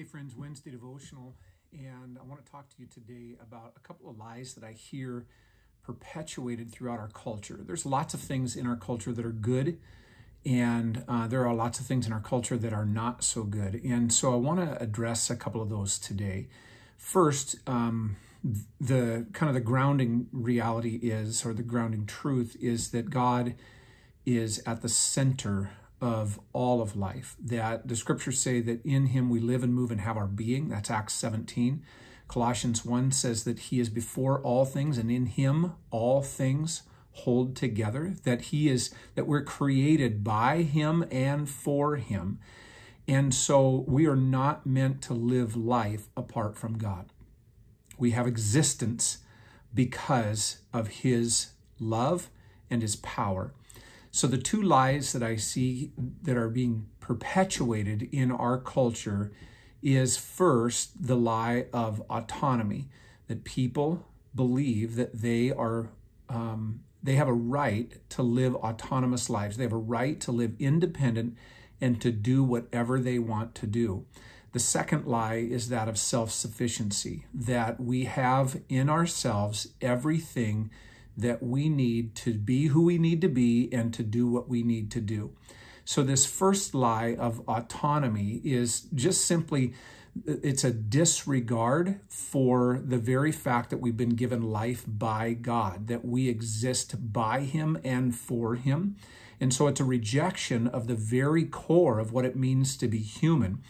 Hey, friends, Wednesday devotional, and I want to talk to you today about a couple of lies that I hear perpetuated throughout our culture. There's lots of things in our culture that are good, and uh, there are lots of things in our culture that are not so good. And so I want to address a couple of those today. First, um, the kind of the grounding reality is, or the grounding truth is that God is at the center of all of life. That the scriptures say that in him we live and move and have our being. That's Acts 17. Colossians 1 says that he is before all things and in him all things hold together. That he is, that we're created by him and for him. And so we are not meant to live life apart from God. We have existence because of his love and his power. So the two lies that I see that are being perpetuated in our culture is first the lie of autonomy, that people believe that they are um, they have a right to live autonomous lives. They have a right to live independent and to do whatever they want to do. The second lie is that of self sufficiency, that we have in ourselves everything that we need to be who we need to be and to do what we need to do. So, this first lie of autonomy is just simply it's a disregard for the very fact that we've been given life by God, that we exist by Him and for Him. And so it's a rejection of the very core of what it means to be human.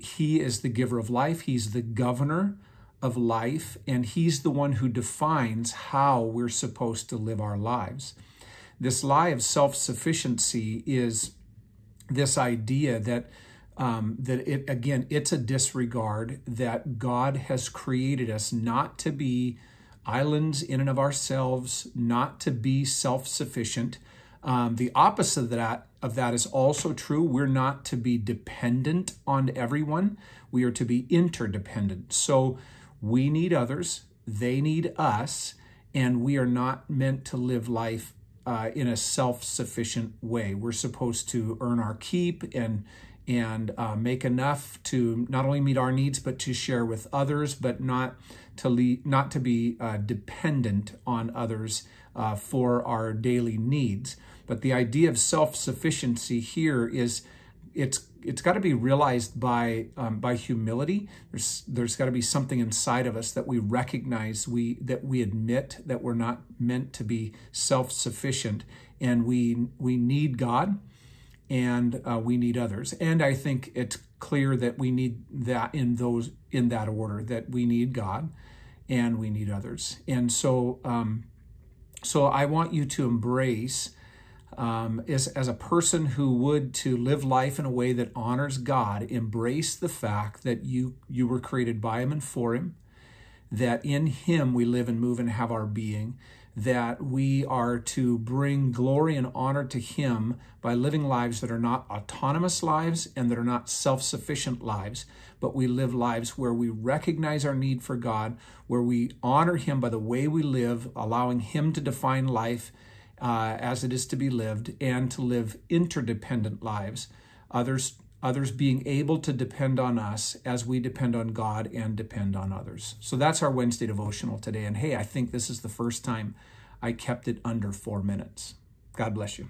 He is the giver of life, He's the governor of life, and He's the one who defines how we're supposed to live our lives. This lie of self sufficiency is this idea that. Um, that it again, it's a disregard that God has created us not to be islands in and of ourselves, not to be self sufficient. Um, the opposite of that, of that is also true. We're not to be dependent on everyone. We are to be interdependent. So we need others, they need us, and we are not meant to live life uh, in a self-sufficient way. We're supposed to earn our keep and and uh, make enough to not only meet our needs but to share with others, but not to lead, not to be uh, dependent on others uh, for our daily needs. But the idea of self-sufficiency here is it's it's got to be realized by um, by humility. There's there's got to be something inside of us that we recognize we that we admit that we're not meant to be self sufficient, and we we need God, and uh, we need others. And I think it's clear that we need that in those in that order that we need God, and we need others. And so um, so I want you to embrace um, is as a person who would to live life in a way that honors God, embrace the fact that you you were created by Him and for Him, that in Him we live and move and have our being, that we are to bring glory and honor to Him by living lives that are not autonomous lives and that are not self sufficient lives, but we live lives where we recognize our need for God, where we honor Him by the way we live, allowing Him to define life uh, as it is to be lived and to live interdependent lives, others, others being able to depend on us as we depend on God and depend on others. So that's our Wednesday devotional today. And hey, I think this is the first time I kept it under four minutes. God bless you.